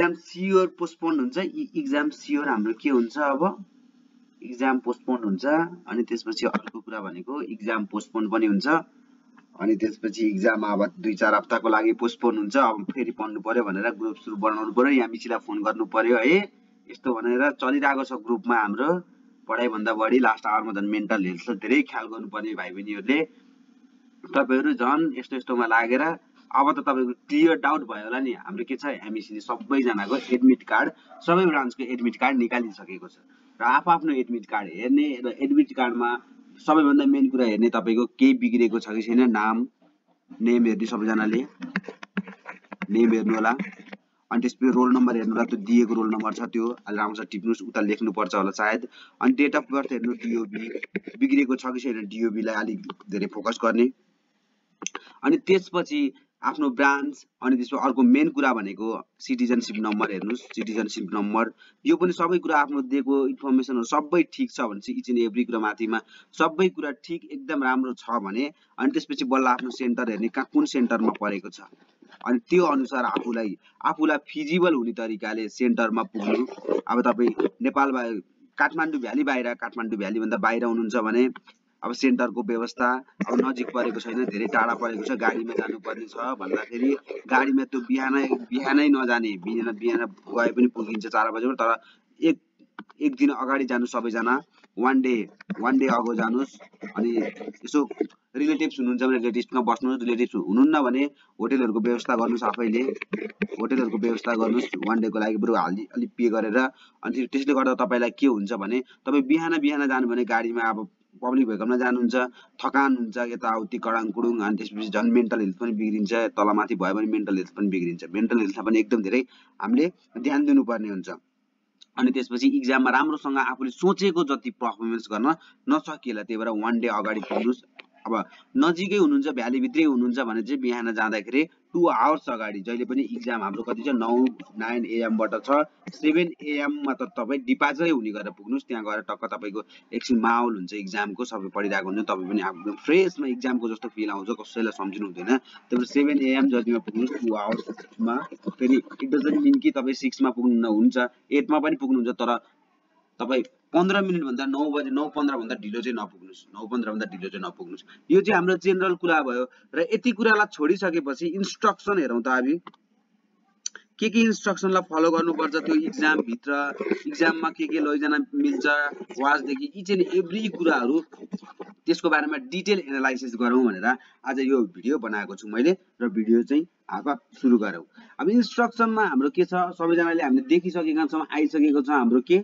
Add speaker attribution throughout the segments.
Speaker 1: Exam sure postponed हुन्छ। Exam sure हाम्रो के हुन्छ अब? इक्जाम पोस्टपोन्ड हुन्छ अनि त्यसपछि अर्को कुरा भनेको इक्जाम पोस्टपोन्ड पनि हुन्छ अनि त्यसपछि इक्जाम अब दुई चार हप्ताको लागि पोस्टपोन हुन्छ। अब फेरि पढ्नु पर्यो भनेर ग्रुप सुरु बनाउनु पर्यो। यहाँ मिसीलाई फोन गर्नु पर्यो है। यस्तो भनेर चलिरहेको छ ग्रुपमा हाम्रो। पढाइभन्दा बढी लास्ट आवरमा झन् मेन्टल हेल्थ धेरै ख्याल गर्नुपर्ने भाइ बहिनीहरूले तपाईँहरू झन् यस्तो यस्तोमा लागेर अब त तपाईँको क्लियर डाउट भयो होला नि। हाम्रो के छ एमइसीले सबैजनाको एडमिट कार्ड सबै ब्रान्चको एडमिट कार्ड निकालिसकेको छ। र आफ्नो एडमिट कार्ड हेर्ने र एडमिट कार्डमा सबैभन्दा मेन कुरा हेर्ने तपाईँको केही बिग्रेको छ कि छैन नाम नेम हेर्ने सबैजनाले। नेम हेर्नु होला। अनि त्यसपछि रोल नम्बर हेर्नु होला त्यो दिएको रोल नम्बर छ त्यो। राम्रोसँग टिप्नुहोस् उता लेख्नुपर्छ होला सायद। अनि डेट अफ बर्थ हेर्नु डिओबी बिग्रेको छ कि छैन डिओबीलाई अलिक धेरै फोकस गर्ने। अनि त्यसपछि आफ्नो ब्रान्च अनि त्यसपछि अर्को मेन कुरा भनेको सिटिजनसिप नम्बर हेर्नुहोस् सिटिजनसिप नम्बर यो पनि सबै कुरा आफ्नो दिएको इन्फर्मेसनहरू सबै ठिक छ भने चाहिँ इच एन्ड एभ्री कुरा माथिमा सबै कुरा ठिक एकदम राम्रो छ भने अनि त्यसपछि बल्ल आफ्नो सेन्टर हेर्ने कहाँ कुन सेन्टरमा परेको छ। अनि त्यो अनुसार आफूलाई आफूलाई फिजिबल हुने तरिकाले सेन्टरमा पुग्नु। अब तपाईँ नेपाल काठमाडौँ भ्याली बाहिर काठमाडौँ भ्यालीभन्दा बाहिर हुनुहुन्छ भने अब सेन्टरको व्यवस्था अब नजिक परेको छैन धेरै टाढा परेको छ गाडीमा जानुपर्ने छ भन्दाखेरि गाडीमा त्यो बिहानै बिहानै नजाने बिहान बिहान गए पनि पुगिन्छ चार बजीमा तर एक एक दिन अगाडि जानु सबैजना one day one day ago जानुहोस् अनि यसो रिलेटिभ्स हुनुहुन्छ भने रिलेटिभ्समा बस्नुहोस् रिलेटिभ्स हुनुहुन्न भने होटेलहरूको व्यवस्था गर्नुहोस् आफैले होटेलहरूको व्यवस्था गर्नुहोस् वान डेको लागि बरु हालि अलिक पे गरेर अनि त्यसले गर्दा तपाईँलाई के हुन्छ भने तपाईँ बिहान बिहान जानु भने गाडीमा अब पब्लिक भेकलमा जानुहुन्छ थकान हुन्छ यताउति कडाङ कुडुङ अनि त्यसपछि झन् मेन्टल हेल्थ पनि बिग्रिन्छ तलमाथि भयो भने मेन्टल हेल्थ पनि बिग्रिन्छ। मेन्टल हेल्थमा पनि एकदम धेरै हामीले ध्यान दिनुपर्ने हुन्छ। अनि त्यसपछि इक्जाममा राम्रोसँग आफूले सोचेको जति पर्फर्मेन्स गर्न नसकिएला त्यही भएर वान डे अगाडि पुग्नुहोस्। अब नजिकै हुनुहुन्छ भ्यालीभित्रै हुनुहुन्छ भने चाहिँ बिहान जाँदाखेरि टु आवर्स अगाडि जहिले पनि इक्जाम हाम्रो कति छ नौ नाइन एएमबाट छ सेभेन एएममा त तपाईँ डिपाजरै हुने गरेर पुग्नुहोस् त्यहाँ गएर टक्क तपाईँको एकछिन माहौल हुन्छ इक्जामको सबै पढिरहेको हुन्छ तपाईँ पनि एकदम फ्रेसमा इक्जामको जस्तो फिल आउँछ कसैलाई सम्झिनु हुँदैन। भएर सेभेन एएम जतिमा पुग्नुहोस् टु आवर्समा फेरि इट डजन्ट मिन कि तपाईँ सिक्समा पुग्नु हुन्छ एटमा पनि पुग्नुहुन्छ तर तपाईँ पन्ध्र मिनटभन्दा नौ बजे नौ पन्ध्रभन्दा ढिलो चाहिँ नपुग्नुहोस्। नौ पन्ध्रभन्दा ढिलो चाहिँ नपुग्नुहोस्। यो चाहिँ हाम्रो जेनरल कुरा भयो र यति कुरालाई छोडिसकेपछि इन्स्ट्रक्सन हेरौँ त हामी। के के इन्स्ट्रक्सनलाई फलो गर्नुपर्छ त्यो इक्जामभित्र इक्जाममा के के लैजान मिल्छ वाचदेखि इच एन्ड एभ्री कुराहरू त्यसको बारेमा डिटेल एनालाइसिस गरौँ भनेर आज यो भिडियो बनाएको छु मैले र भिडियो चाहिँ अब सुरु गरौँ। अब इन्स्ट्रक्सनमा हाम्रो के छ? सबैजनाले हामीले देखिसकेका छौँ आइसकेको छ हाम्रो के?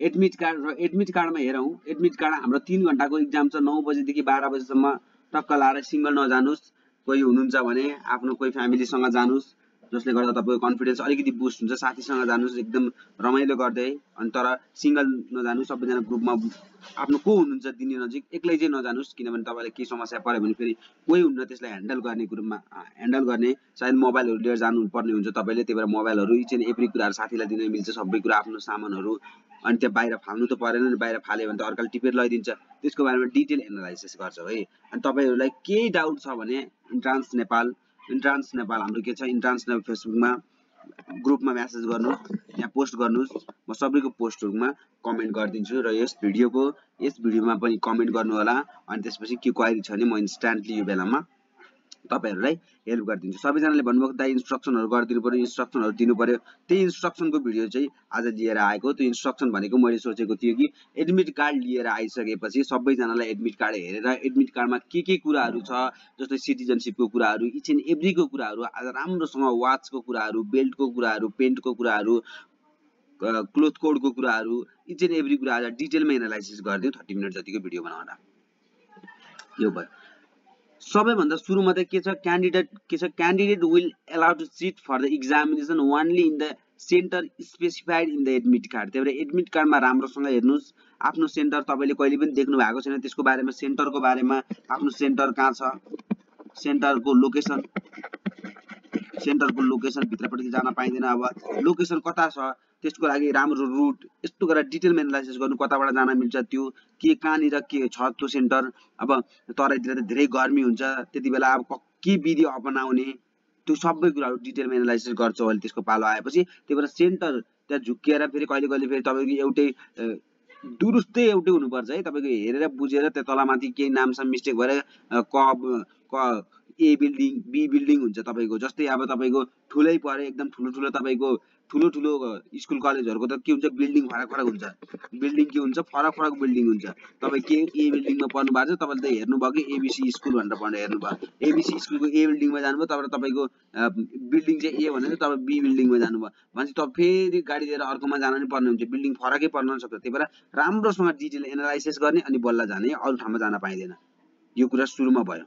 Speaker 1: एडमिट कार्ड र एडमिट कार्डमा हेरौँ। एडमिट कार्ड हाम्रो तिन घन्टाको इक्जाम छ नौ बजीदेखि बाह्र बजीसम्म टक्क लाएर सिङ्गल नजानुहोस् कोही हुनुहुन्छ भने आफ्नो कोही फ्यामिलीसँग जानुहोस् जसले गर्दा तपाईँको कन्फिडेन्स अलिकति बुस्ट हुन्छ। साथीसँग जानुहोस् एकदम रमाइलो गर्दै अनि तर सिङ्गल नजानु सबैजना ग्रुपमा आफ्नो को हुनुहुन्छ दिने नजिक एक्लै चाहिँ नजानुहोस् किनभने तपाईँलाई केही समस्या पऱ्यो भने फेरि कोही हुन्न त्यसलाई ह्यान्डल गर्ने ग्रुपमा ह्यान्डल गर्ने सायद मोबाइलहरू लिएर जानुपर्ने हुन्छ तपाईँले त्यही भएर मोबाइलहरू इच एन्ड एभ्री कुराहरू साथीलाई दिन मिल्छ सबै कुरा आफ्नो सामानहरू अनि त्यहाँ बाहिर फाल्नु त परेन नि बाहिर फाल्यो भने त अर्काले टिपेर लगाइदिन्छ त्यसको बारेमा डिटेल एनालाइसिस गर्छ है। अनि तपाईँहरूलाई केही डाउट छ भने इन्ट्रान्स नेपाल इन्ट्रान्स नेपाल हाम्रो के छ इन्ट्रान्स नेपाल फेसबुकमा ग्रुपमा म्यासेज गर्नुहोस् यहाँ पोस्ट गर्नुहोस्। म सबैको पोस्टहरूमा कमेन्ट गरिदिन्छु र यस भिडियोको यस भिडियोमा पनि कमेन्ट गर्नु होला अनि त्यसपछि के क्वारी छ भने म इन्स्ट्यान्टली यो बेलामा तपाईँहरूलाई हेल्प गरिदिन्छु। सबैजनाले भन्नुभएको दाइ इन्स्ट्रक्सनहरू गरिदिनु पऱ्यो इन्स्ट्रक्सनहरू दिनु पऱ्यो त्यही इन्स्ट्रक्सनको भिडियो चाहिँ आज लिएर आएको त्यो इन्स्ट्रक्सन भनेको मैले सोचेको थियो कि एडमिट कार्ड लिएर आइसकेपछि सबैजनालाई एडमिट कार्ड हेरेर एडमिट कार्डमा के के कुराहरू छ जस्तै सिटिजनसिपको कुराहरू इच एन्ड एभ्रीको कुराहरू आज राम्रोसँग वाचको कुराहरू बेल्टको कुराहरू पेन्टको कुराहरू क्लोथ कोडको कुराहरू इच एन्ड एभ्री कुरा आज डिटेलमा एनालाइसिस गरिदिउँ थर्टी मिनट जतिको भिडियो बनाउँदा। यो भयो। सबैभन्दा सुरुमा त के छ? क्यान्डिडेट के छ? Candidate will allow to sit for the examination only in the centre specified in the admit card त्यही भएर एडमिट कार्डमा राम्रोसँग हेर्नुहोस्। आफ्नो सेन्टर तपाईँले कहिले पनि देख्नु भएको छैन। त्यसको बारेमा सेन्टरको बारेमा आफ्नो सेन्टर कहाँ छ? सेन्टरको लोकेसन सेन्टरको लोकेसन भित्रपट्टि जान पाइँदैन। अब लोकेसन कता छ? त्यसको लागि राम्रो रुट यस्तो गरेर डिटेलमा एनालाइसिस गर्नु कताबाट जान मिल्छ त्यो के कहाँनिर के छ त्यो सेन्टर अब तराईतिर त धेरै गर्मी हुन्छ त्यति बेला अब के विधि अपनाउने त्यो सबै कुराहरू डिटेलमा एनालाइसिस गर्छ अहिले त्यसको पालो आएपछि त्यही भएर सेन्टर त्यहाँ झुक्किएर फेरि कहिले कहिले फेरि तपाईँको एउटै दुरुस्तै एउटै हुनुपर्छ है तपाईँको हेरेर बुझेर त्यो तलमाथि केही नामसाम मिस्टेक भएर क क ए बिल्डिङ बी बिल्डिङ हुन्छ तपाईँको जस्तै अब तपाईँको ठुलै परे एकदम ठुलो ठुलो तपाईँको ठुलो ठुलो स्कुल कलेजहरूको त के हुन्छ बिल्डिङ फरक फरक हुन्छ। बिल्डिङ के हुन्छ फरक फरक बिल्डिङ हुन्छ। तपाईँ के ए बिल्डिङमा पढ्नु भएको छ तपाईँले त हेर्नुभयो कि एबिसी स्कुल भनेर पढेर हेर्नुभयो एबिसी स्कुलको ए बिल्डिङमा जानुभयो तपाईँ तपाईँको बिल्डिङ चाहिँ ए भनेर तपाईँ बी बिल्डिङमा जानुभयो भनेपछि तपाईँ फेरि गाडी लिएर अर्कोमा जान पनि पर्ने हुन्छ। बिल्डिङ फरकै पर्न सक्छ। त्यही भएर राम्रोसँग डिटेल एनालाइसिस गर्ने अनि बल्ल जाने अरू ठाउँमा जान पाइँदैन। यो कुरा सुरुमा भयो।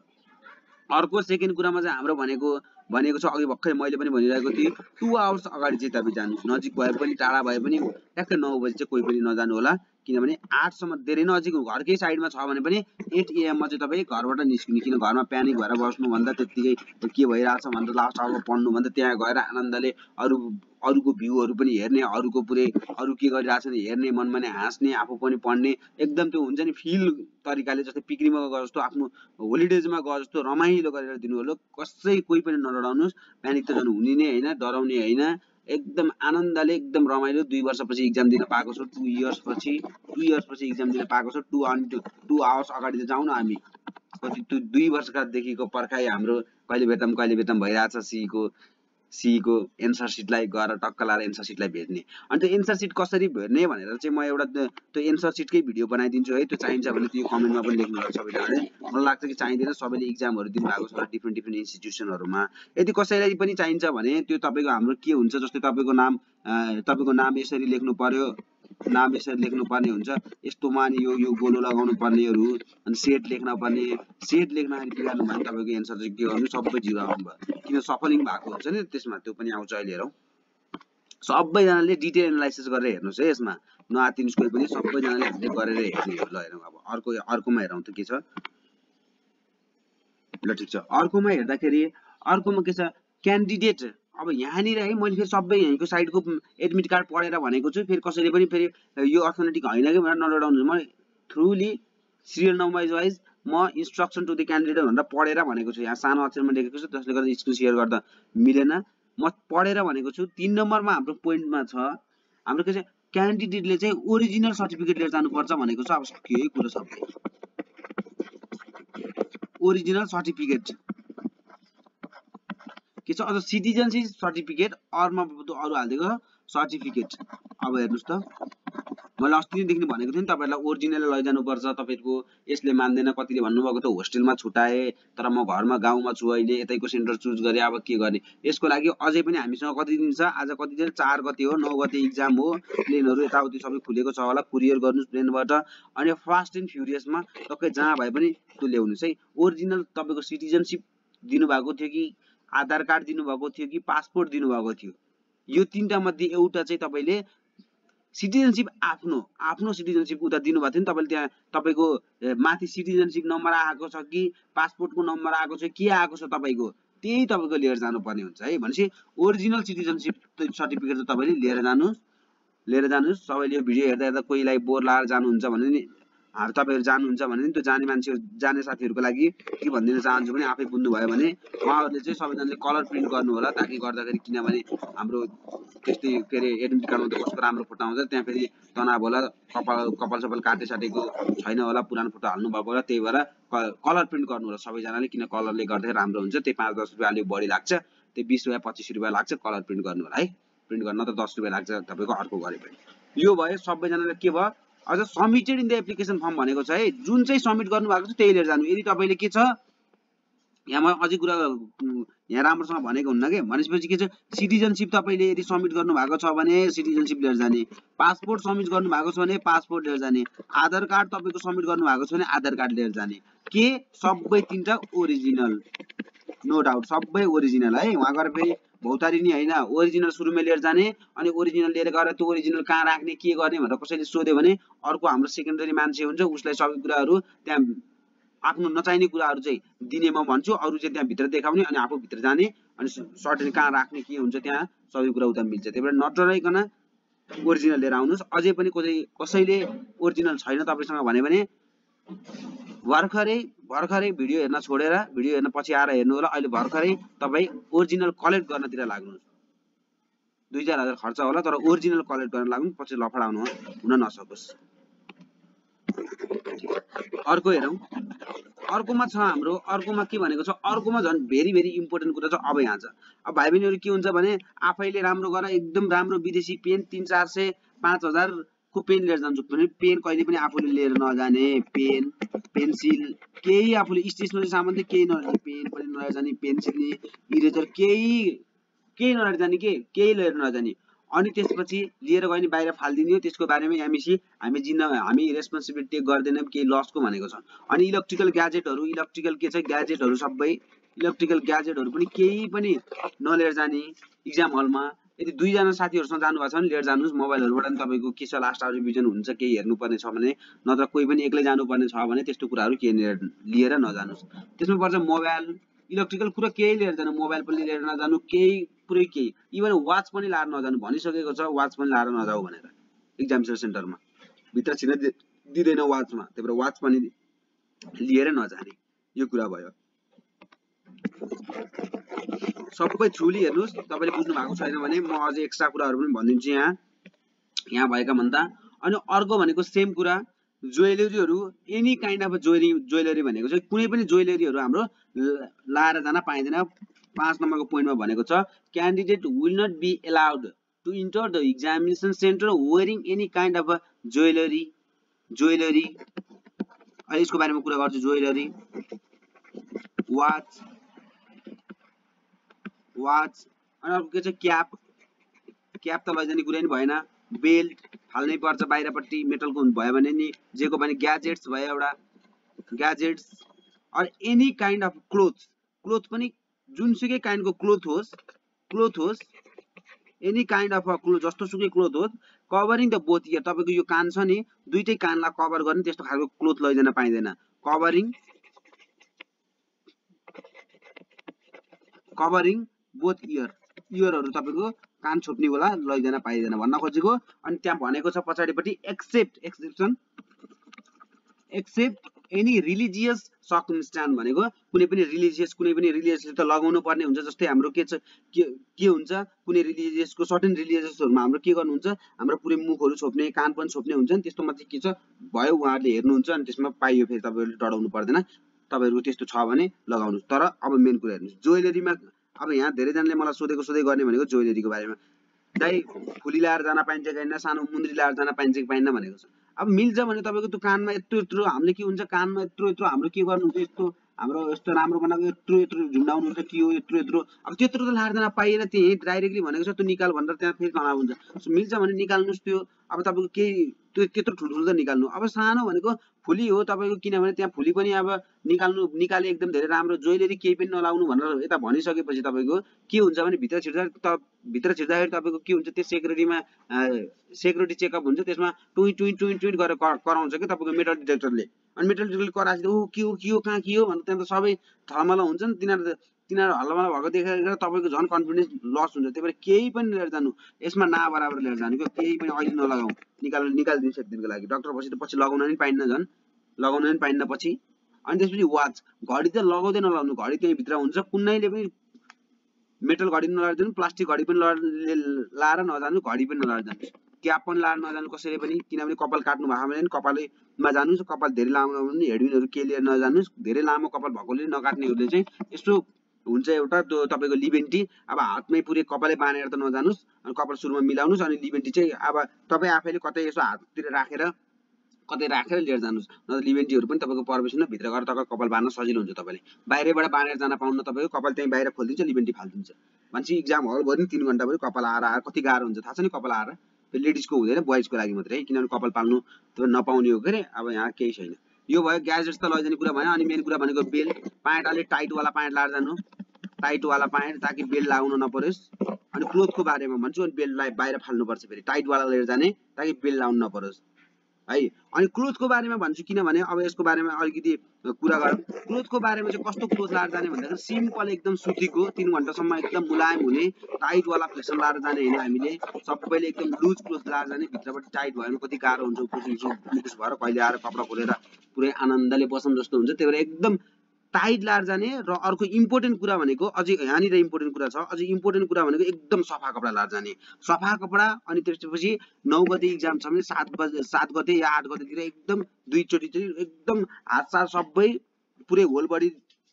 Speaker 1: अर्को सेकेन्ड कुरामा चाहिँ हाम्रो भनेको भनेको छ। अघि भर्खरै मैले पनि भनिरहेको थिएँ टु आवर्स अगाडि चाहिँ तपाईँ जानुहोस्। नजिक भए पनि टाढा भए पनि ट्याक्कै नौ बजी चाहिँ कोही पनि नजानु होला किनभने आठसम्म धेरै नजिक घरकै साइडमा छ भने पनि एट एएममा चाहिँ तपाईँ घरबाट निस्किनु किन घरमा प्यानिक भएर बस्नुभन्दा त्यत्तिकै के भइरहेछ भनेर लास्ट आवरमा पढ्नुभन्दा त्यहाँ गएर आनन्दले अरू अरूको भ्यूहरू पनि हेर्ने अरूको पुरै अरू के गरिरहेछ नि हेर्ने मनमा नै हाँस्ने आफू पनि पढ्ने एकदम त्यो हुन्छ नि फिल तरिकाले जस्तै पिकनिकमा गए जस्तो आफ्नो होलिडेजमा गए जस्तो रमाइलो गरेर दिनु होला। कसै कोही पनि नडराउनुहोस् प्यानिक त झन् हुने नै होइन डराउने होइन। एकदम आनन्दले एकदम रमाइलो दुई वर्षपछि इक्जाम दिन पाएको छु। टु इयर्स पछि टु इयर्स पछि इक्जाम दिन पाएको छु। टु अनि टु आवर्स अगाडि त जाउँ न हामी। कति दुई वर्षकादेखिको पर्खाइ हाम्रो कहिले बेतम कहिले बेतम भइरहेछ सीको सीको एन्सर सिटलाई गएर टक्क लाएर एन्सर सिटलाई भेट्ने। अनि त्यो एन्सर सिट कसरी भेट्ने भनेर चाहिँ म एउटा त्यो एन्सर सिटकै भिडियो बनाइदिन्छु है। त्यो चाहिन्छ भने त्यो कमेन्टमा पनि लेख्नु होला सबैजनाले मलाई लाग्छ कि चाहिँदैन सबैले इक्जामहरू दिनुभएको छ डिफ्रेन्ट डिफ्रेन्ट इन्स्टिट्युसनहरूमा यदि कसैलाई पनि चाहिन्छ भने त्यो तपाईँको हाम्रो के हुन्छ जस्तै तपाईँको नाम तपाईँको नाम यसरी लेख्नु पर्यो। नाम यसरी लेख्नु पर्ने हुन्छ। यस्तोमा अनि यो यो गोलो लगाउनु पर्नेहरू अनि सेट लेख्न पर्ने। सेट लेख्दाखेरि बिगार्नु भने तपाईँको एन्सर चाहिँ के गर्नु? सबै जिरो आउनु भयो। किन सफलिङ भएको हुन्छ नि? त्यसमा त्यो पनि आउँछ अहिले हेरौँ। सबैजनाले डिटेल एनालाइसिस गरेर हेर्नुहोस् है यसमा। नआतिनुहोस् कोही पनि। सबैजनाले हामीले गरेर हेर्ने हो। ल हेरौँ अब। अर्को अर्कोमा हेरौँ त के छ? ल ठिक छ। अर्कोमा हेर्दाखेरि अर्कोमा के छ? क्यान्डिडेट अब यहाँनिर है मैले फेरि सबै यहीँको साइडको एडमिट कार्ड पढेर भनेको छु फेरि कसैले पनि फेरि यो अर्थनेटिक होइन कि भनेर नडराउनु म थ्रुली सिरियल नम्बर वाइज म इन्स्ट्रक्सन टु द क्यान्डिडेट भनेर पढेर भनेको छु। यहाँ सानो अक्षरमा लेखेको छु त्यसले गर्दा स्क्रिन सेयर गर्दा मिलेन। म पढेर भनेको छु तिन नम्बरमा हाम्रो पोइन्टमा छ। हाम्रो के छ क्यान्डिडेटले चाहिँ ओरिजिनल सर्टिफिकेट लिएर जानुपर्छ भनेको छ। अब के कुरो सबै ओरिजिनल सर्टिफिकेट के छ? अझ सिटिजनसिप सर्टिफिकेट अरूमा अरू हालिदिएको सर्टिफिकेट अब हेर्नुहोस् त। मैले अस्तिदेखि भनेको थिएँ नि तपाईँहरूलाई ओरिजिनल लैजानुपर्छ तपाईँको। यसले मान्दैन कतिले भन्नुभएको थियो होस्टेलमा छुट्याए तर म घरमा गाउँमा छु अहिले यतैको सेन्टर चुज गरेँ अब के गर्ने? यसको लागि अझै पनि हामीसँग कति दिन छ? आज कति दिन? चार गते हो नौ गते इक्जाम हो। प्लेनहरू यताउति सबै खुलेको छ होला। कुरियर गर्नुहोस् प्लेनबाट। अनि फास्ट एन्ड फ्युरियसमा तपाईँ जहाँ भए पनि त्यो ल्याउनुहोस् है। ओरिजिनल तपाईँको सिटिजनसिप दिनुभएको थियो कि आधार कार्ड दिनुभएको थियो कि पासपोर्ट दिनुभएको थियो? यो तिनवटा मध्ये एउटा चाहिँ तपाईँले सिटिजनसिप आफ्नो आफ्नो सिटिजनसिप उता दिनुभएको थियो नि तपाईँले त्यहाँ तपाईँको माथि सिटिजनसिप नम्बर आएको छ कि पासपोर्टको नम्बर आएको छ के आएको छ तपाईँको त्यही तपाईँको लिएर जानुपर्ने हुन्छ है। भनेपछि ओरिजिनल सिटिजनसिप सर्टिफिकेट चाहिँ तपाईँले लिएर जानुहोस् लिएर जानुहोस्। सबैले यो भिडियो हेर्दा हेर्दा कोहीलाई बोर लाएर जानुहुन्छ भने तपाईँहरू जानुहुन्छ भने त्यो जाने मान्छे जाने साथीहरूको लागि के भनिदिन चाहन्छु भने आफै बुझ्नुभयो भने उहाँहरूले चाहिँ सबैजनाले कलर प्रिन्ट गर्नु होला ताकि गर्दाखेरि किनभने हाम्रो त्यस्तै के अरे एडमिट कार्डमा त कस्तो राम्रो फोटो आउँछ त्यहाँ फेरि तनाव होला कपाल कपाल सपाल काटे साटेको छैन होला पुरानो फोटो हाल्नु भएको होला त्यही भएर कलर प्रिन्ट गर्नु होला सबैजनाले किन कलरले गर्दाखेरि राम्रो हुन्छ त्यही पाँच दस रुपियाँ अलिक बढी लाग्छ त्यो बिस रुपियाँ पच्चिस रुपियाँ लाग्छ कलर प्रिन्ट गर्नु होला है। प्रिन्ट गर्न त दस रुपियाँ लाग्छ तपाईँको अर्को गरे पनि यो भयो सबैजनाले के भयो? अझ submitted in the application form भनेको छ है। जुन चाहिँ सब्मिट गर्नुभएको छ त्यही लिएर जानु। यदि तपाईँले के छ यहाँ म अझै कुरा यहाँ राम्रोसँग भनेको हुन्न कि? भनेपछि के छ सिटिजनसिप तपाईँले यदि सब्मिट गर्नुभएको छ भने सिटिजनसिप लिएर जाने। पासपोर्ट सब्मिट गर्नुभएको छ भने पासपोर्ट लिएर जाने। आधार कार्ड तपाईँको सब्मिट गर्नुभएको छ भने आधार कार्ड लिएर जाने। के? सबै तिनवटा ओरिजिनल नो डाउट सबै ओरिजिनल है। उहाँ गएर फेरि भौतारी नि होइन ओरिजिनल सुरुमै लिएर जाने अनि ओरिजिनल लिएर गएर त्यो ओरिजिनल कहाँ राख्ने के गर्ने भनेर कसैले सोध्यो भने अर्को हाम्रो सेकेन्डरी मान्छे हुन्छ उसलाई सबै कुराहरू त्यहाँ आफ्नो नचाहिने कुराहरू चाहिँ दिने म भन्छु अरू चाहिँ त्यहाँ भित्र देखाउने अनि आफू भित्र जाने अनि सर्टेन कहाँ राख्ने के हुन्छ त्यहाँ सबै कुरा उता मिल्छ। त्यही भएर नडराइकन ओरिजिनल लिएर आउनुहोस्। अझै पनि कसै कसैले ओरिजिनल छैन तपाईँसँग भन्यो भने भर्खरै भर्खरै भिडियो हेर्न छोडेर भिडियो हेर्न पछि आएर हेर्नु होला। अहिले भर्खरै तपाईँ ओरिजिनल कलेक्ट गर्नतिर लाग्नुहोस् दुई चार हजार खर्च होला तर ओरिजिनल कलेक्ट गर्न लाग्नु पछि लफडा आउनु हुन नसकोस्। अर्को हेरौँ। अर्कोमा छ हाम्रो अर्कोमा के भनेको छ? अर्कोमा झन् भेरी भेरी इम्पोर्टेन्ट कुरा चाहिँ अब यहाँ छ। अब भाइ बहिनीहरू के हुन्छ भने आफैले राम्रो गर एकदम राम्रो विदेशी पेन तिन चार सय पाँच हजारको पेन लिएर जान्छु भने पेन कहिले पनि आफूले लिएर नजाने पेन पेन्सिल केही आफूले स्टेसनरी सामान चाहिँ केही नलिने पेन पनि नलिएर जाने पेन्सिल नि इरेजर केही केही नलिएर जाने के केही लिएर नजाने। अनि त्यसपछि लिएर गयो भने बाहिर फालिदिने हो त्यसको बारेमा एमएसी हामी जिन्न हामी रेस्पोन्सिबिलिटी गर्दैनौँ केही लसको भनेको छ। अनि इलेक्ट्रिकल ग्याजेटहरू इलेक्ट्रिकल के छ ग्याजेटहरू सबै इलेक्ट्रिकल ग्याजेटहरू पनि केही पनि नलिएर जाने इक्जाम हलमा यदि दुईजना साथीहरूसँग जानुभएको छ भने लिएर जानुहोस् मोबाइलहरूबाट पनि तपाईँको के छ लास्ट आवर रिभिजन हुन्छ केही हेर्नुपर्ने छ भने नत्र कोही पनि एक्लै जानुपर्ने छ भने त्यस्तो कुराहरू के लिएर नजानुहोस्। त्यसमा पर्छ मोबाइल इलेक्ट्रिकल कुरा केही लिएर जानु मोबाइल पनि लिएर नजानु केही पुरै केही। इभन वाच पनि लाएर नजानु भनिसकेको छ वाच पनि लाएर नजाऊ भनेर। इक्जामिनेसन सेन्टरमा। भित्र छिन दिँदैन वाचमा त्यही भएर वाच पनि लिएर नजाने। यो कुरा भयो। सबै थ्रुली हेर्नुहोस् तपाईँले बुझ्नु भएको छैन भने म अझै एक्स्ट्रा कुराहरू पनि भनिदिन्छु यहाँ। यहाँ भएका भन्दा। अनि अर्को भनेको सेम कुरा ज्वेलरीहरू any kind of jewellery jewellery भनेको चाहिँ कुनै पनि ज्वेलरीहरू हाम्रो लाएर जान पाइँदैन। पाँच नम्बरको पोइन्टमा भनेको छ candidate will not be allowed to enter the examination centre wearing any kind of jewellery jewellery. अहिले यसको बारेमा कुरा गर्छु ज्वेलरी। Watch watch. अनि अर्को के छ क्याप। क्याप त लैजाने कुरै पनि भएन। बेल्ट हाल्नै पर्छ बाहिरपट्टि मेटलको भयो भने नि। जेको भने ग्याजेट्स भयो एउटा। Gadgets. Or any kind of cloth cloth पनि जुनसुकै काइन्डको क्लोथ होस्। क्लोथ होस्। एनी काइन्ड अफ क्लोथ जस्तो सुकै क्लोथ होस्। कभरिङ द बोथ इयर तपाईँको यो कान छ नि दुइटै कानलाई कभर गर्ने त्यस्तो खालको क्लोथ लैजान पाइँदैन। कभरिङ कभरिङ बोथ इयर इयरहरू तपाईँको कान छोप्ने होला लैजान पाइँदैन भन्न खोजेको। अनि त्यहाँ भनेको छ पछाडिपट्टि except exception except any religious circumstance भनेको कुनै पनि रिलिजियस कुनै पनि रिलिजियसले त लगाउनु पर्ने हुन्छ जस्तै हाम्रो के छ के के हुन्छ? कुनै रिलिजियसको सर्टेन रिलिजियसहरूमा हाम्रो के गर्नुहुन्छ? हाम्रो पुरै मुखहरू छोप्ने कान पनि छोप्ने हुन्छ नि त्यस्तोमा चाहिँ के छ? भयो उहाँहरूले हेर्नुहुन्छ अनि त्यसमा पाइयो फेरि तपाईँहरूले डराउनु पर्दैन। तपाईँहरूको त्यस्तो छ भने लगाउनु। तर अब मेन कुरा हेर्नुहोस्। ज्वेलरीमा अब यहाँ धेरैजनाले मलाई सोधेको सोधै गर्ने भनेको ज्वेलरीको बारेमा। दाइ फुली लाएर जान पाइन्छ कि होइन? सानो मुन्द्री लाएर जान पाइन्छ कि पाइन्न भनेको छ। अब मिल्छ भने तपाईँको त्यो कानमा यत्रो यत्रो हामीले के हुन्छ? कानमा यत्रो यत्रो हाम्रो के गर्नुहुन्छ यस्तो हाम्रो यस्तो राम्रो बनाएको यत्रो यत्रो झुन्डाउनुहुन्छ कि हो? यत्रो यत्रो। अब त्यत्रो त लाएर जान पाइएन त्यही। डाइरेक्टली भनेको छ त्यो निकाल भनेर त्यहाँ फेरि तनाव हुन्छ मिल्छ भने निकाल्नुहोस् त्यो। अब तपाईँको केही त्यो त्यत्रो ठुल्ठुलो त निकाल्नु। अब सानो भनेको फुली हो तपाईँको किनभने त्यहाँ फुली पनि अब निकाल्नु निकाले एकदम धेरै राम्रो। जोइलेरी केही पनि नलाउनु भनेर यता भनिसकेपछि तपाईँको के हुन्छ भने भित्र छिर्दा त भित्र छिर्दाखेरि तपाईँको के हुन्छ त्यो सेक्युरिटीमा सेक्युरिटी चेकअप हुन्छ। त्यसमा टुइट टुइट टुइट टुइट गरेर कराउँछ कि तपाईँको मेटल डिटेक्टरले। अनि मेटल डिटेक्टरले कराएपछि ऊ के हो के हो कहाँ के हो भनेर त्यहाँ त सबै थर्मल हुन्छ नि। तिनीहरू तिनीहरू हल्लामल्ला भएको देखेर तपाईँको झन् कन्फिडेन्स लस हुन्छ। त्यही भएर केही पनि लिएर जानु। यसमा ना बराबर लिएर जानु। क्या केही पनि अहिले नलगाउँ निकाल निकालिदिन्छ एक दिनको लागि। डक्टर पछि पछि लगाउन पनि पाइन्न झन्। लगाउन पनि पाइन्न पछि। अनि त्यसपछि वाच घडी त लगाउँदै नलाउनु घडी त्यहीँभित्र हुन्छ। कुनैले पनि मेटल घडी नलाएर जानु प्लास्टिक घडी पनि लाएर नजानु। घडी पनि नलाएर जानु। क्याप पनि लाएर नजानु कसैले पनि। किनभने कपाल काट्नु भएको भने कपालैमा जानुहोस् कपाल धेरै लामो भने हेडविनहरू के लिएर नजानुहोस् धेरै लामो कपाल भएकोले नकाट्नेहरूले चाहिँ यस्तो हुन्छ एउटा त्यो तपाईँको लिभेन्टी अब हातमै पुरै कपालै बाँधेर त नजानुहोस् अनि कपाल सुरुमा मिलाउनुहोस् अनि लिभेन्टी चाहिँ अब तपाईँ आफैले कतै यसो हाततिर राखेर कतै राखेर लिएर जानुहोस् नत्र लिभेन्टीहरू पनि तपाईँको पर्मिसन भित्र गएर तपाईँको कपाल बाँध्न सजिलो हुन्छ तपाईँले। बाहिरबाट बाँधेर जान पाउनु तपाईँको कपाल त्यहीँ बाहिर खोलिदिन्छ लिभेन्टी फालिदिन्छ। भनेपछि इक्जाम हल भयो नि तिन घन्टा भयो कपाल आएर आएर कति गाह्रो हुन्छ थाहा छ नि कपाल आएर लेडिजको हुँदैन बोइजको लागि मात्रै किनभने कपाल पाल्नु नपाउने हो के अब यहाँ केही छैन। यो भयो ग्याजेट्स त लैजाने कुरा भएन अनि मेन कुरा भनेको बेल्ट प्यान्ट अलिक टाइटवाला प्यान्ट लाएर जानु। टाइटवाला प्यान्ट ताकि बेल्ट लाउनु नपरोस्। अनि क्लोथको बारेमा भन्छु अनि बेल्टलाई बाहिर फाल्नुपर्छ फेरि। टाइटवाला लिएर जाने ताकि बेल्ट लाउनु नपरोस्। है। अनि क्लोथको बारेमा भन्छु किनभने अब यसको बारेमा अलिकति कुरा गरौँ। क्लोथको बारेमा चाहिँ कस्तो क्लोथ लाएर जाने भन्दाखेरि सिम्पल एकदम सुतीको तिन घन्टासम्म एकदम मुलायम हुने टाइटवाला फेसन लाएर जाने होइन हामीले। सबैले एकदम लुज क्लोथ लाएर जाने भित्रबाट टाइट भयो भने कति गाह्रो हुन्छ मुकुस भएर कहिले आएर कपडा खोलेर पुरै आनन्दले बसौँ जस्तो हुन्छ त्यही भएर एकदम टाइट लाएर जाने र अर्को इम्पोर्टेन्ट कुरा भनेको अझै यहाँनिर इम्पोर्टेन्ट कुरा छ अझै इम्पोर्टेन्ट कुरा भनेको एकदम सफा कपडा लाएर जाने। सफा कपडा अनि त्यसपछि नौ गते इक्जाम छ भने सात बजे सात गते या आठ गतेतिर एकदम दुईचोटि चाहिँ एकदम हात सात सबै पुरै होल बडी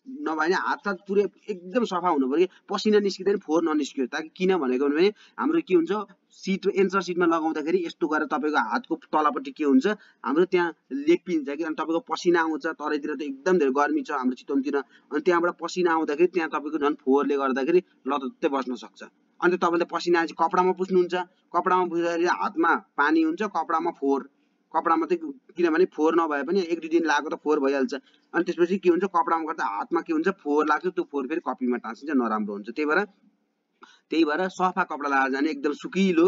Speaker 1: नभए भने हात सात पुरै एकदम सफा हुनु पऱ्यो पसिना निस्किँदैन फोहोर ननिस्कियो ताकि किन भनेको भने हाम्रो के हुन्छ सिट एन्सर सिटमा लगाउँदाखेरि यस्तो गरेर तपाईँको हातको तलपट्टि के हुन्छ हाम्रो त्यहाँ लेपिन्छ कि अनि तपाईँको पसिना आउँछ तराईतिर त एकदम धेरै गर्मी छ हाम्रो चितवनतिर। अनि त्यहाँबाट पसिना आउँदाखेरि त्यहाँ तपाईँको झन् फोहोरले गर्दाखेरि लतत्तै बस्न सक्छ। अन्त तपाईँले पसिना चाहिँ कपडामा पुस्नुहुन्छ कपडामा पुस्दाखेरि हातमा पानी हुन्छ कपडामा फोहोर। कपडामा चाहिँ किनभने फोहोर नभए पनि एक दुई दिन लगाएको त फोहोर भइहाल्छ। अनि त्यसपछि के हुन्छ? कपडामा गर्दा हातमा के हुन्छ? फोहोर लाग्छ त्यो फोहोर फेरि कपीमा टाँसिन्छ नराम्रो हुन्छ। त्यही भएर त्यही भएर सफा कपडा लगाएर जाने एकदम सुकिलो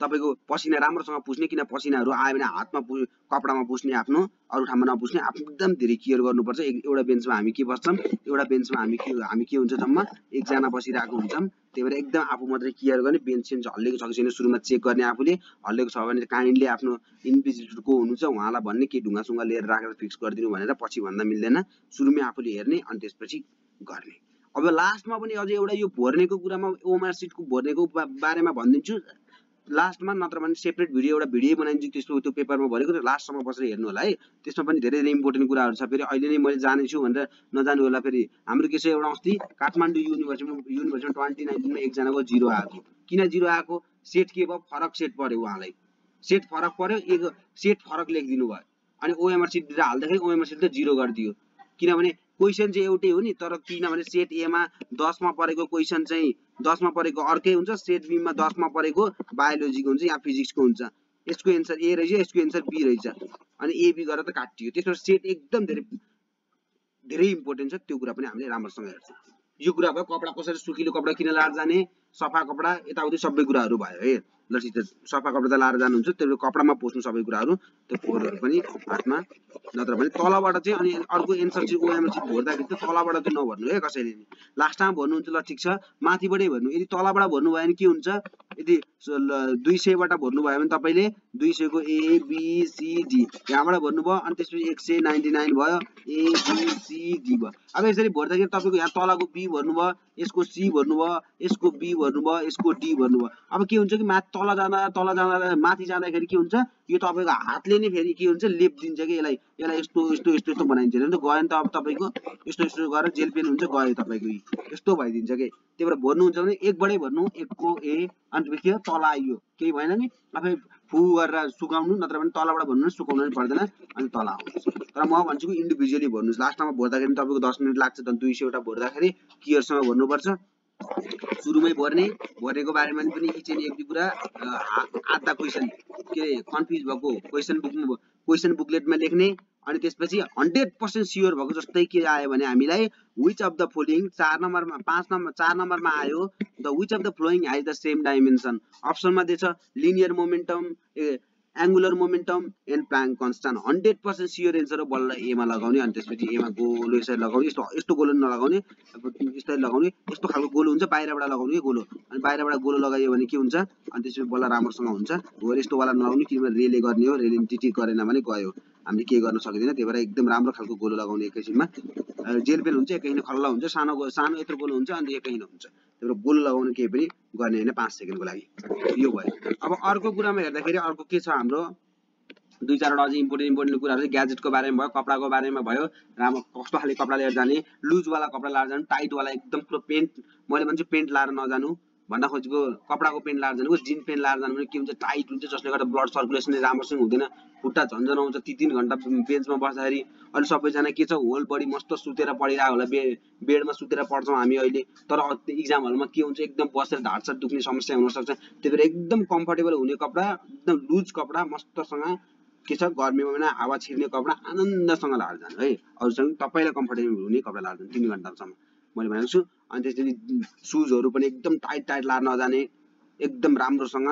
Speaker 1: तपाईँको पसिना राम्रोसँग पुस्ने किन पसिनाहरू आयो भने हातमा पु कपडामा पुस्ने आफ्नो अरू ठाउँमा नपुस्ने आफ्नो एकदम धेरै केयर गर्नुपर्छ। एउटा बेन्चमा हामी के बस्छौँ एउटा बेन्चमा हामी के हामी के हुन्छ जम्मा एकजना बसिरहेको हुन्छौँ। त्यही भएर एकदम आफू मात्रै केयर गर्ने बेन्च सेन्च हल्लेको छ कि छैन सुरुमा चेक गर्ने आफूले हल्लेको छ भने काइन्डली आफ्नो इन्भिजिटर को हुनुहुन्छ उहाँलाई भन्ने के ढुङ्गासुङ्गा लिएर राखेर फिक्स गरिदिनु भनेर पछि भन्दा मिल्दैन। सुरुमै आफूले हेर्ने अनि त्यसपछि गर्ने। अब लास्टमा पनि अझै एउटा यो भर्नेको कुरामा ओमार सिटको भर्नेको बारेमा भनिदिन्छु। लास्टमा नत्र भने सेपरेट भिडियो एउटा भिडियो बनाइदिन्छु त्यस्तो त्यो पेपरमा भरेको लास्टसम्म बसेर हेर्नु होला है? त्यसमा पनि धेरै धेरै इम्पोर्टेन्ट कुराहरू छ। फेरि अहिले नै मैले जानेछु भनेर नजानु होला। फेरि हाम्रो के छ एउटा अस्ति काठमाडौँ युनिभर्सिटीमा युनिभर्सिटीमा ट्वेन्टी नाइन्टिनमा एकजनाको जिरो आएको। किन जिरो आएको? सेट के भयो? फरक सेट पऱ्यो उहाँलाई। सेट फरक पऱ्यो एक सेट फरक लेखिदिनु भयो। अनि ओएमआर सिट हाल्दाखेरि ओएमआर सिट त जिरो गरिदियो। किनभने क्वेसन चाहिँ एउटै हो नि तर किनभने सेट एमा दसमा परेको क्वेसन चाहिँ दसमा परेको अर्कै हुन्छ सेट बीमा दसमा परेको बायोलोजीको हुन्छ या फिजिक्सको हुन्छ। यसको एन्सर ए रहेछ यसको एन्सर बी रहेछ। अनि एबी गरेर त काटियो। त्यसमा सेट एकदम धेरै धेरै इम्पोर्टेन्ट छ। त्यो कुरा पनि हामीले राम्रोसँग हेर्छौँ। यो कुरा भयो कपडा कसरी सुकिलो कपडा किन लाएर जाने सफा कपडा यताउति सबै कुराहरू भयो है। ल छ सफा कपडा त लाएर जानुहुन्छ त्यो कपडामा पोस्नु सबै कुराहरू त्यो फोहोरहरू पनि हातमा नत्र भने तलबाट चाहिँ अनि अर्को एन्सर चाहिँ ओएम चाहिँ भर्दाखेरि चाहिँ तलबाट चाहिँ नभर्नु है कसैले लास्टमा भन्नुहुन्छ ल ठिक छ माथिबाटै भर्नु यदि तलबाट भन्नुभयो भने के हुन्छ? यदि दुई सयबाट भन्नुभयो भने तपाईँले दुई सयको ए बिसिडी यहाँबाट भन्नुभयो अनि त्यसपछि एक सय नाइन्टी नाइन भयो एबिसिडी भयो। अब यसरी भर्दाखेरि तपाईँको यहाँ तलको बी भन्नुभयो यसको सी भन्नुभयो यसको बी भन्नुभयो यसको डी भन्नुभयो। अब के हुन्छ कि माथि तल जाँदा तल जाँदा माथि जाँदाखेरि के हुन्छ यो तपाईँको हातले नै फेरि के हुन्छ लेप दिन्छ कि यसलाई। यसलाई यस्तो यस्तो यस्तो यस्तो बनाइदिन्छ त गयो नि त अब तपाईँको यस्तो यस्तो गरेर जेल पेन हुन्छ गयो तपाईँको। यस्तो भइदिन्छ कि? त्यही भएर भर्नुहुन्छ भने एकबाटै भर्नु एकको ए अनि के तल आइयो। केही भएन नि? आफै फु गरेर सुकाउनु नत्र भने तलबाट भन्नु सुकाउनु पनि पर्दैन अनि तल आउँछ तर म भन्छु कि इन्डिभिजुअली भर्नुहोस्। लास्टमा भर्दाखेरि तपाईँको दस मिनट लाग्छ झन् दुई सयवटा भर्दाखेरि केयरसँग भर्नुपर्छ। सुरुमै भर्ने भरेको बारेमा पनि इच एन्ड एभ्री कुरा आधा क्वेसन। के अरे कन्फ्युज भएको क्वेसन बुक क्वेसन बुकलेटमा लेख्ने अनि त्यसपछि हन्ड्रेड पर्सेन्ट स्योर भएको जस्तै के आयो भने हामीलाई विच अफ द फ्लोइङ चार नम्बरमा पाँच नम्बर चार नम्बरमा आयो the which of the following has the same dimension अप्सनमा दिएछ linear momentum angular momentum and Planck constant hundred percent sure answer बल्ल एमा लगाउने अनि त्यसपछि एमा गोलो यसरी लगाउने यस्तो यस्तो गोलो नलगाउने अब यसरी लगाउने यस्तो खालको गोलो हुन्छ बाहिरबाट लगाउने गोलो अनि बाहिरबाट गोलो लगाइयो भने के हुन्छ? अनि त्यसपछि बल्ल राम्रोसँग हुन्छ। हो यस्तोवाला नलाउने किनभने रेले गर्ने हो रेले टिटी गरेन भने गयो। हामीले के गर्न सकिँदैन। त्यही भएर एकदम राम्रो खालको गोलो लगाउने एकैछिनमा जेल पेन हुन्छ एकैछिन खल्ला हुन्छ सानो सानो यत्रो गोलो हुन्छ अनि एकैछिन हुन्छ। त्यही भएर गोलो लगाउनु केही पनि गर्ने होइन पाँच सेकेन्डको लागि। यो भयो। अब अर्को कुरामा हेर्दाखेरि अर्को के छ हाम्रो? दुई चारवटा अझै इम्पोर्टेन्ट इम्पोर्टेन्ट कुराहरू ग्याजेटको बारेमा भयो कपडाको बारेमा भयो। राम्रो कस्तो खाले कपडा लिएर जाने लुजवाला कपडा लाएर जानु टाइटवाला एकदम पुरो पेन्ट मैले भन्छु पेन्ट लाएर नजानु। भन्न खोजेको कपडाको पेन्ट लाएर जानु जिन पेन्ट लाएर जानु भने के हुन्छ टाइट हुन्छ जसले गर्दा ब्लड सर्कुलेसन राम्रोसँग हुँदैन। खुट्टा झन्झन आउँछ ती तिन घन्टा बेन्चमा बस्दाखेरि। अहिले सबैजना के छ होल बडी मस्त सुतेर पढिरहेको होला बे बेडमा सुतेर पढ्छौँ हामी अहिले। तर इक्जाम हलमा के हुन्छ एकदम बसेर ढाडसाड दुख्ने समस्या हुनसक्छ त्यही भएर एकदम कम्फर्टेबल हुने कपडा एकदम लुज कपडा मस्तसँग के छ गर्मीमा पनि हावा छिर्ने कपडा आनन्दसँग लाएर जानु है। अरूसँग तपाईँलाई कम्फर्टेबल हुने कपडा लाएर जानु तिन घन्टासम्म। मैले भनेको छु अनि त्यसरी सुजहरू पनि एकदम टाइट टाइट लाएर नजाने एकदम राम्रोसँग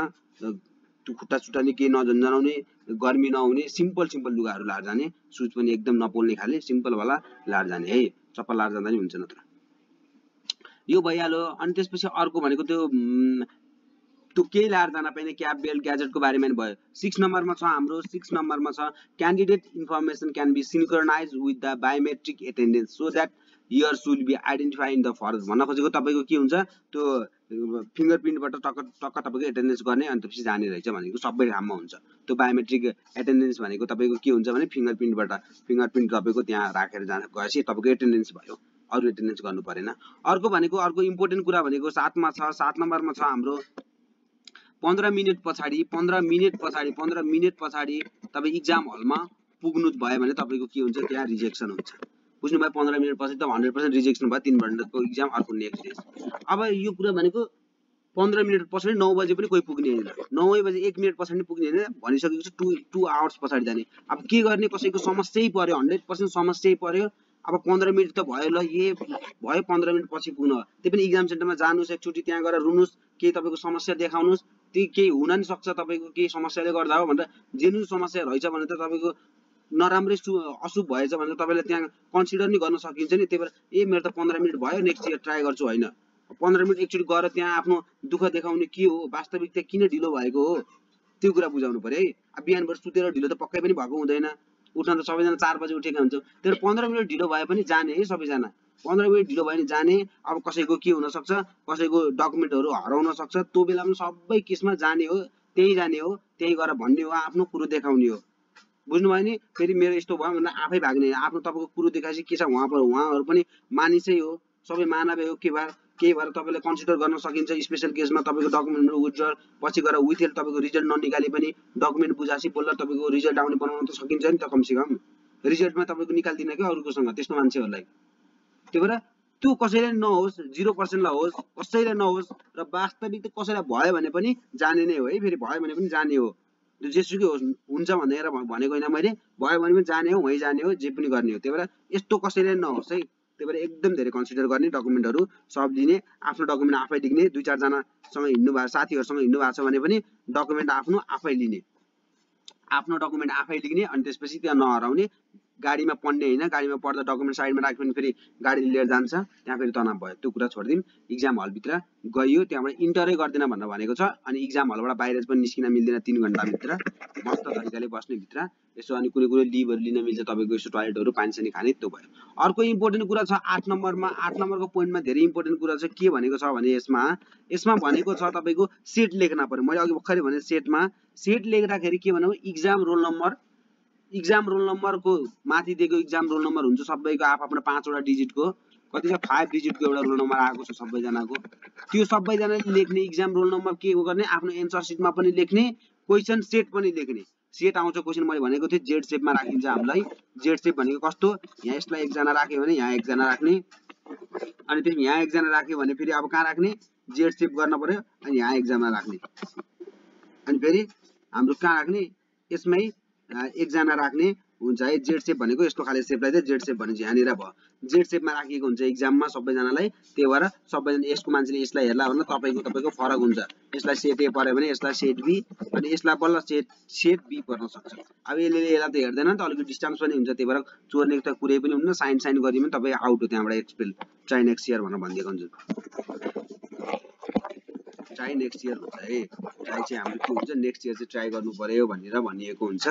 Speaker 1: खुट्टा सुट्टा नि केही नझन्झनाउने गर्मी नहुने सिम्पल सिम्पल लुगाहरू लाएर जाने सुज पनि एकदम नपोल्ने खाले सिम्पलवाला लाएर जाने है चप्पल लाएर जाँदा नि हुन्छ नत्र। यो भइहाल्यो अनि त्यसपछि अर्को भनेको त्यो त्यो केही लाएर जान पाइने क्याब बेल्ट ग्याजेटको बारेमा नि भयो। सिक्स नम्बरमा छ हाम्रो सिक्स नम्बरमा छ candidate information can be synchronize with the biometric attendance so that years will be identify in the forest भन्न खोजेको तपाईँको के हुन्छ? त्यो फिङ्गर प्रिन्टबाट टक्क टक्क तपाईँको एटेन्डेन्स गर्ने अनि त्यसपछि जाने रहेछ भनेको सबै ठाउँमा हुन्छ। त्यो बायोमेट्रिक एटेन्डेन्स भनेको तपाईँको के हुन्छ भने फिङ्गर प्रिन्टबाट फिङ्गर प्रिन्ट तपाईँको त्यहाँ राखेर जान गएपछि तपाईँको एटेन्डेन्स भयो। अरू एटेन्डेन्स गर्नु परेन। अर्को भनेको अर्को इम्पोर्टेन्ट कुरा भनेको सातमा छ सात नम्बरमा छ हाम्रो। पन्ध्र मिनट पछाडि पन्ध्र मिनट पछाडि पन्ध्र मिनट पछाडि तपाईँ इक्जाम हलमा पुग्नु भयो भने तपाईँको के हुन्छ? त्यहाँ रिजेक्सन हुन्छ। बुझ्नुभयो पन्ध्र मिनट पछि त हन्ड्रेड पर्सेन्ट रिजेक्सन भयो तिन घन्टाको इक्जाम अर्को नेक्स्ट डे अब यो कुरा भनेको पन्ध्र मिनट पछाडि नौ बजे पनि कोही पुग्ने होइन। नौ बजे एक मिनट पछाडि पुग्ने होइन भनिसकेको छ टु टु आवर्स पछाडि जाने। अब के गर्ने कसैको समस्यै पऱ्यो हन्ड्रेड पर्सेन्ट समस्यै पऱ्यो अब पन्ध्र मिनट त भयो ल ए भयो पन्ध्र मिनट पछि पुग्न। त्यही पनि इक्जाम सेन्टरमा जानुहोस् एकचोटि त्यहाँ गएर रुनुहोस् केही तपाईँको समस्या देखाउनुहोस्। त्यही केही हुन नि सक्छ तपाईँको केही समस्याले गर्दा हो भनेर जेन्युन समस्या रहेछ भने त तपाईँको नराम्रै सु अशुभ भएछ भने तपाईँले त्यहाँ कन्सिडर नै गर्न सकिन्छ नि। त्यही भएर ए मेरो त पन्ध्र मिनट भयो नेक्स्ट इयर ट्राई गर्छु होइन। पन्ध्र मिनट एकचोटि गएर त्यहाँ आफ्नो दुःख देखाउने के हो? वास्तविक त्यहाँ किन ढिलो भएको हो? त्यो कुरा बुझाउनु पऱ्यो है। बिहानबाट सुतेर ढिलो त पक्कै पनि भएको हुँदैन। उठ्न त सबैजना चार बजी उठेका हुन्छ। त्यही पन्ध्र मिनट ढिलो भए पनि जाने है सबैजना। पन्ध्र मिनट ढिलो भयो भने जाने। अब कसैको के हुनसक्छ? कसैको डकुमेन्टहरू हराउन सक्छ? त्यो बेलामा सबै केसमा जाने हो त्यहीँ जाने हो त्यहीँ गएर भन्ने हो आफ्नो कुरो देखाउने हो। बुझ्नुभयो नि? फेरि मेरो यस्तो भयो भन्दा आफै भाग्ने आफ्नो तपाईँको कुरो देखाएपछि के छ उहाँ उहाँहरू पनि मानिसै हो। सबै मानवै हो के भएर केही भएर तपाईँले कन्सिडर गर्न सकिन्छ स्पेसल केसमा तपाईँको डकुमेन्टहरू विथड्र पछि गएर विथेल तपाईँको रिजल्ट ननिकाले पनि डकुमेन्ट बुझाएपछि बल्ल तपाईँको रिजल्ट आउने बनाउन त सकिन्छ नि त कमसेकम। रिजल्टमा तपाईँको निकालिदिन क्या अरूकोसँग त्यस्तो मान्छेहरूलाई। त्यही भएर त्यो कसैले नहोस् जिरो पर्सेन्टलाई होस् कसैलाई नहोस् र वास्तविक त कसैलाई भयो भने पनि जाने नै हो है। फेरि भयो भने पनि जाने हो। जेसुकै होस् हुन्छ भनेर भनेको होइन मैले भयो भने पनि जाने हो वहीँ जाने हो जे पनि गर्ने हो। त्यही भएर यस्तो कसैले नहोस् है। त्यही भएर एकदम धेरै कन्सिडर गर्ने डकुमेन्टहरू सब दिने आफ्नो डकुमेन्ट आफै लिने दुई चारजनासँग हिँड्नु भएको साथीहरूसँग हिँड्नु भएको छ भने पनि डकुमेन्ट आफ्नो आफै लिने। आफ्नो डकुमेन्ट आफै लिने अनि त्यसपछि त्यहाँ नहराउने। गाडीमा पढ्ने होइन गाडीमा पढ्दा डकुमेन्ट साइडमा राख्यो भने फेरि गाडी लिएर जान्छ। त्यहाँ फेरि तनाव भयो। त्यो कुरा छोडिदिउँ इक्जाम हलभित्र गयो त्यहाँबाट इन्टरै गर्दैन भनेर भनेको छ। अनि इक्जाम हलबाट बाहिर पनि निस्किन मिल्दैन तिन घन्टाभित्र। मस्त तरिकाले बस्ने भित्र यसो अनि कुनै कुनै लिभहरू लिन मिल्छ तपाईँको यसो टोयलेटहरू पानी सानी खाने त्यो भयो। अर्को इम्पोर्टेन्ट कुरा छ आठ नम्बरमा आठ नम्बरको पोइन्टमा धेरै इम्पोर्टेन्ट कुरा छ। के भनेको छ भने यसमा यसमा भनेको छ तपाईँको सेट लेख्न पर्यो मैले अघि भर्खरै भने सेटमा सेट लेख्दाखेरि के भनेको exam roll number exam roll नम्बरको माथि दिएको इक्जाम रोल नम्बर हुन्छ सबैको आफ्नो पाँचवटा डिजिटको कति छ? फाइभ डिजिटको एउटा रोल नम्बर आएको छ सबैजनाको। त्यो सबैजनाले लेख्ने इक्जाम रोल नम्बर के गर्ने? आफ्नो एन्सर सिटमा पनि लेख्ने क्वेसन सेट पनि लेख्ने। सेट आउँछ क्वेसन मैले भनेको थिएँ जेड सेपमा राखिन्छ हामीलाई। जेड सेप भनेको कस्तो? यहाँ यसलाई एकजना राख्यो भने यहाँ एकजना राख्ने। अनि त्यसमा यहाँ एकजना राख्यो भने फेरि अब कहाँ राख्ने? जेड सेप गर्न पर्यो अनि यहाँ एकजना राख्ने। अनि फेरि हाम्रो कहाँ राख्ने? यसमै एकजना राख्ने हुन्छ। है जेड सेप भनेको यस्तो खाले सेपलाई चाहिँ जेड सेप भनिन्छ। यहाँनिर भयो। जेड सेपमा राखिएको हुन्छ इक्जाममा सबैजनालाई। त्यही भएर सबैजना यसको मान्छेले यसलाई हेर्ला भने तपाईँको तपाईँको फरक हुन्छ। यसलाई सेट ए पऱ्यो भने यसलाई सेट बी अनि यसलाई बल्ल सेट सेट बी पर्न सक्छ। अब यसले यसलाई त हेर्दैन नि त अलिकति डिस्टान्स पनि हुन्छ। त्यही भएर चोर्ने त कुरै पनि हुन्न साइन साइन गरिदियो भने तपाईँ आउट हो त्यहाँबाट एक्सपेल ट्राई नेक्स्ट इयर भनेर भनिदिएको हुन्छ। ट्राई नेक्स्ट इयर हुन्छ है। ट्राई चाहिँ हाम्रो के हुन्छ नेक्स्ट इयर चाहिँ ट्राई गर्नु पर्यो भनेर भनिएको हुन्छ।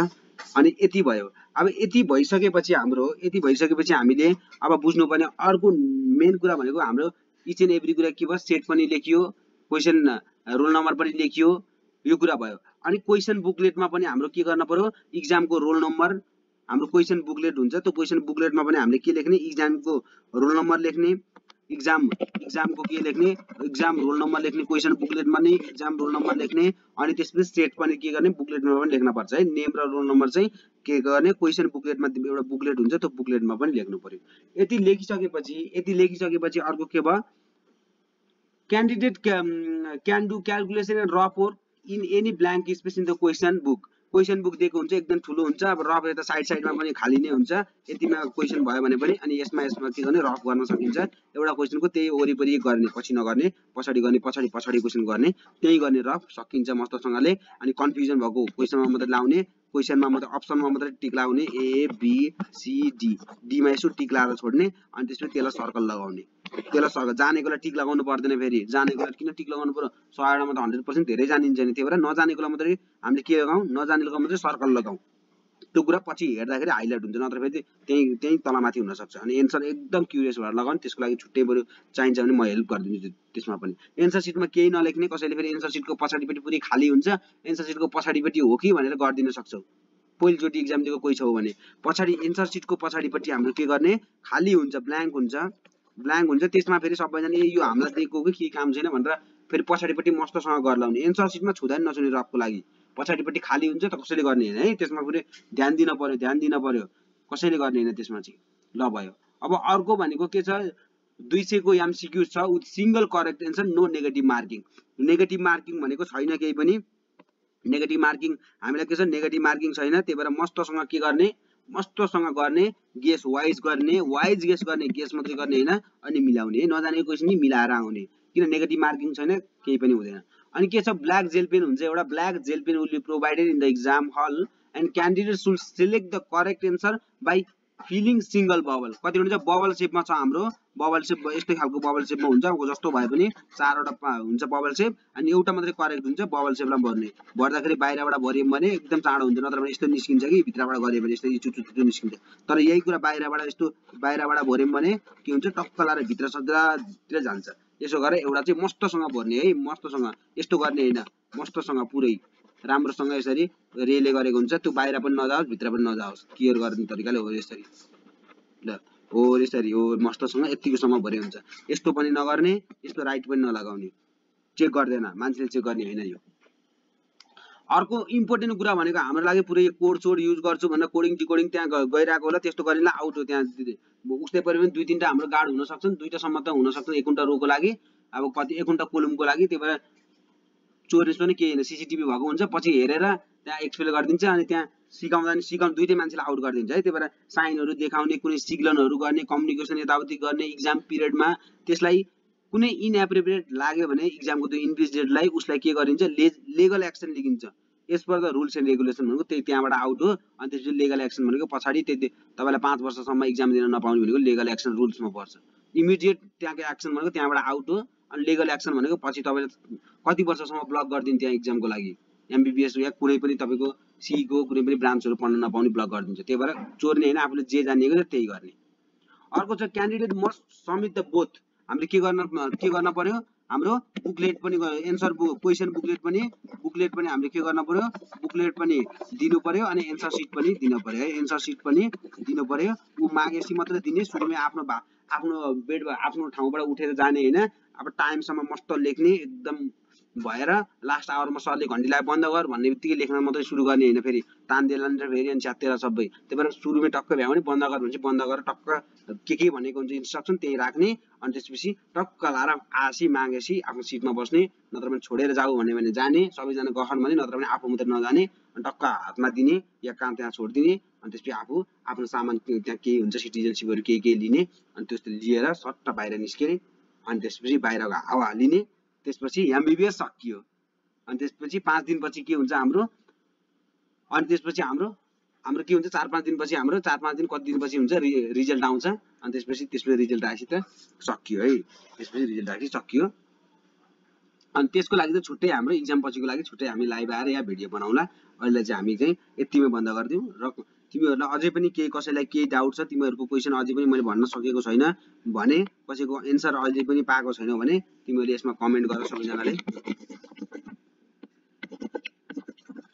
Speaker 1: अनि यति भयो। अब यति भइसकेपछि हाम्रो यति भइसकेपछि हामीले अब बुझ्नुपर्ने अर्को मेन कुरा भनेको हाम्रो इच एन्ड एभ्री कुरा के भयो सेट पनि लेखियो क्वेसन रोल नम्बर पनि लेखियो यो कुरा भयो। अनि क्वेसन बुकलेटमा पनि हाम्रो के गर्न पर्यो इक्जामको रोल नम्बर हाम्रो क्वेसन बुकलेट हुन्छ त्यो क्वेसन बुकलेटमा पनि हामीले के लेख्ने इक्जामको रोल नम्बर लेख्ने। इक्जाम इक्जामको के लेख्ने इक्जाम रोल नम्बर लेख्ने क्वेसन बुकलेटमा नै इक्जाम रोल नम्बर लेख्ने, अनि त्यसपछि स्टेट पनि के गर्ने बुकलेटमा पनि लेख्न पर्छ है। नेम रोल नम्बर चाहिँ के गर्ने क्वेसन बुकलेटमा एउटा बुकलेट हुन्छ, त्यो बुकलेटमा पनि लेख्नु पर्यो। यति लेखिसकेपछि यति लेखिसकेपछि अर्को के भयो? Candidate can do calculation and र for in any blank space in the question book question book दिएको हुन्छ एकदम ठुलो हुन्छ। अब रफ यता साइड साइडमा पनि खाली नै हुन्छ यतिमा क्वेसन भयो भने पनि अनि यसमा यसमा के गर्ने रफ गर्न सकिन्छ। एउटा क्वेसनको त्यही वरिपरि गर्ने पछि नगर्ने पछाडि गर्ने पछाडि पछाडि क्वेसन गर्ने त्यही गर्ने रफ सकिन्छ मस्तसँगले। अनि कन्फ्युजन भएको क्वेसनमा मात्रै लाउने क्वेसनमा मात्रै अप्सनमा मात्रै टिक लगाउने ए बी सी डी डीमा यसो टिक लगाएर छोड्ने अनि त्यसपछि त्यसलाई सर्कल लगाउने। त्यसलाई सर्कल जानेकोलाई टिक लगाउनु पर्दैन फेरि। जानेकोलाई किन टिक लगाउनु पर्यो? सयवटामा त हन्ड्रेड पर्सेन्ट धेरै जानिन्छ नि। त्यही भएर नजानेकोलाई मात्रै हामीले के लगाउँ नजानेकोलाई मात्रै सर्कल लगाउँ त्यो कुरा पछि हेर्दाखेरि हाइलाइट हुन्छ नत्र फेरि त्यहीँ त्यहीँ तलमाथि हुनसक्छ। अनि एन्सर एकदम क्युरियस भएर लगाउने त्यसको लागि छुट्टै बरु चाहिन्छ भने म हेल्प गरिदिन्छु त्यसमा पनि। एन्सर सिटमा केही नलेख्ने कसैले फेरि एन्सर सिटको पछाडिपट्टि पुरै खाली हुन्छ एन्सर सिटको पछाडिपट्टि हो कि भनेर गरिदिन सक्छौ। पहिलोचोटि इक्जाम दिएको कोही छौ भने। पछाडि एन्सर सिटको पछाडिपट्टि हाम्रो के गर्ने? खाली हुन्छ ब्ल्याङ्क हुन्छ। ब्ल्याङ्क हुन्छ त्यसमा फेरि सबैजना ए यो हामीलाई दिएको कि के काम छैन भनेर फेरि पछाडिपट्टि मस्तसँग गर्लाउने। एन्सर सिटमा छुँदा नि नछुने रफको लागि। पछाडिपट्टि खाली हुन्छ त कसैले गर्ने होइन है? त्यसमा फेरि ध्यान दिन पर्यो ध्यान दिन पर्यो। कसैले गर्ने होइन त्यसमा चाहिँ? ल भयो। अब अर्को भनेको के छ? दुई सयको एमसिक्यु छ single correct answer no negative marking negative marking भनेको छैन केही पनि। नेगेटिभ मार्किङ हामीलाई के छ? नेगेटिभ मार्किङ छैन त्यही भएर मस्तसँग के गर्ने? मस्तसँग गर्ने गेस वाइज गर्ने वाइज गेस गर्ने गेस मात्रै गर्ने होइन? अनि मिलाउने नजानेको क्वेसन नि मिलाएर आउने। किन नेगेटिभ मार्किङ छैन? केही पनि हुँदैन। अनि के छ? ब्ल्याक जेल पेन हुन्छ। एउटा black gel pen will provided in the exam hall and candidate should select the correct answer by filling single bubble. कति हुन्छ बबल सेपमा छ हाम्रो। बबल सेप यस्तै खालको बबल सेपमा हुन्छ जस्तो भए पनि चारवटा हुन्छ बबल सेप अनि एउटा मात्रै करेक्ट हुन्छ बबल सेपलाई भर्ने। भर्दाखेरि बाहिरबाट भर्यौँ भने एकदम चाँडो हुन्छ नत्र भने यस्तो निस्किन्छ कि भित्रबाट गऱ्यो भने यस्तो चुचु चुचु निस्किन्छ। तर यही कुरा बाहिरबाट यस्तो बाहिरबाट भर्यौँ भने के हुन्छ टक्क लाएर भित्र सद्रातिर जान्छ। यसो गरेर एउटा चाहिँ मस्तसँग भर्ने है मस्तसँग। यस्तो गर्ने होइन मस्तसँग पुरै। राम्रोसँग यसरी रेले गरेको हुन्छ। त्यो बाहिर पनि नजाओस् भित्र पनि नजाओस्। केयर गर्ने तरिकाले हो यसरी। ल हो यसरी हो मस्तसँग यत्तिकोसम्म भरे हुन्छ। यस्तो पनि नगर्ने यस्तो राइट पनि नलगाउने। चेक गर्दैन मान्छेले चेक गर्ने होइन यो। अर्को इम्पोर्टेन्ट कुरा भनेको हाम्रो लागि पुरै कोड सोड युज गर्छु भनेर कोडिङ डिकोडिङ त्यहाँ गइरहेको होला। त्यस्तो गरेर आउट हो त्यहाँ। उस्तै पऱ्यो भने दुई तिनवटा हाम्रो गार्ड हुन दुईवटासम्म त हुन सक्छ एक घन्टा रोको लागि। अब कति एक घन्टा कोलुमको लागि। त्यही भएर चोरेस पनि केही होइन सिसिटिभी भएको हुन्छ पछि हेरेर त्यहाँ एक्सप्लेन गरिदिन्छ अनि त्यहाँ सिकाउँदा नि सिकाउनु दुइटै मान्छेलाई आउट गरिदिन्छ है त्यही भएर साइनहरू देखाउने कुनै सिग्नलहरू गर्ने कम्युनिकेसन यताउति गर्ने इक्जाम पिरियडमा त्यसलाई कुनै इनएप्रोप्रिएट लाग्यो भने इक्जामको त्यो इन्भिजिलेटरलाई उसलाई के गरिन्छ ले लिगल एक्सन लिइन्छ as per rules and regulation भनेको त्यही त्यहाँबाट आउट हो अनि त्यसपछि लिगल एक्सन भनेको पछाडि त्यति तपाईँलाई पाँच वर्षसम्म इक्जाम दिन नपाउने भनेको लिगल एक्सन रुल्समा पर्छ। इमिडिएट त्यहाँको एक्सन भनेको त्यहाँबाट आउट हो। अनि लिगल एक्सन भनेको पछि तपाईँले कति वर्षसम्म ब्लक गरिदिन्छ त्यहाँ इक्जामको लागि? एमबिबिएस या कुनै पनि तपाईँको सीको कुनै पनि ब्रान्चहरू पढ्न नपाउने ब्लक गरिदिन्छ। त्यही भएर चोर्ने होइन आफूले जे जानिएको छ त्यही गर्ने। अर्को छ candidate must submit the both हामीले के गर्न के गर्न पर्यो? हाम्रो बुकलेट पनि एन्सर बुक क्वेसन बुकलेट पनि बुकलेट पनि हामीले के गर्न पर्यो? बुकलेट पनि दिनु पर्यो अनि एन्सर सिट पनि दिनु पर्यो। है एन्सर सिट पनि दिनु पर्यो। ऊ मागेपछि मात्रै दिने सुरुमै आफ्नो आफ्नो बेड आफ्नो ठाउँबाट उठेर जाने होइन। अब टाइमसम्म मस्त लेख्ने एकदम भएर लास्ट आवरमा सरले घन्टीलाई बन्द गर भन्ने बित्तिकै लेख्न मात्रै सुरु गर्ने होइन फेरि। तान्देला फेरि अनि च्यातेर सबै। त्यही भएर सुरुमै टक्क भ्यायो भने बन्द गर भने चाहिँ बन्द गरेर टक्क के के भनेको हुन्छ इन्स्ट्रक्सन त्यही राख्ने अनि त्यसपछि टक्क लाएर आसी मागेपछि आफ्नो सिटमा बस्ने नत्र भने छोडेर जाऊ भन्यो भने जाने सबैजना गहन भने नत्र भने आफू मात्रै नजाने अनि टक्क हातमा दिने या कहाँ त्यहाँ छोडिदिने अनि त्यसपछि आफू आफ्नो सामान त्यहाँ केही हुन्छ सिटिजनसिपहरू केही केही लिने अनि त्यस्तो लिएर सट्ट बाहिर निस्किने। अनि त्यसपछि बाहिरको हावा हालिने त्यसपछि एमबिबिएस सकियो। अनि त्यसपछि पाँच दिनपछि के हुन्छ हाम्रो? अनि त्यसपछि हाम्रो हाम्रो के हुन्छ? चार पाँच दिनपछि हाम्रो चार पाँच दिन कति दिनपछि हुन्छ? रिजल्ट आउँछ। अनि त्यसपछि त्यसपछि रिजल्ट आएपछि त सकियो है। त्यसपछि रिजल्ट आएपछि सकियो। अनि त्यसको लागि चाहिँ छुट्टै हाम्रो इक्जाम पछिको लागि छुट्टै हामी लाइभ आएर या भिडियो बनाउँला। अहिले चाहिँ हामी चाहिँ यतिमै बन्द गरिदिउँ र तिमीहरूलाई अझै पनि केही कसैलाई केही डाउट छ तिमीहरूको क्वेसन अझै पनि मैले भन्न सकेको छैन भने कसैको एन्सर अझै पनि पाएको छैनौ भने तिमीहरूले यसमा कमेन्ट गर सबैजनाले।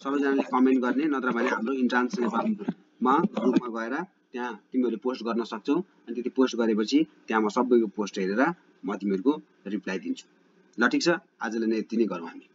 Speaker 1: सबैजनाले कमेन्ट गर्ने नत्र भने हाम्रो इन्ट्रान्स नेपालमा ग्रुपमा गएर त्यहाँ तिमीहरूले पोस्ट गर्न सक्छौ। अनि त्यति पोस्ट गरेपछि त्यहाँ म सबैको पोस्ट हेरेर म तिमीहरूको रिप्लाई दिन्छु। ल ठिक छ? आजलाई नै यति नै गरौँ हामी।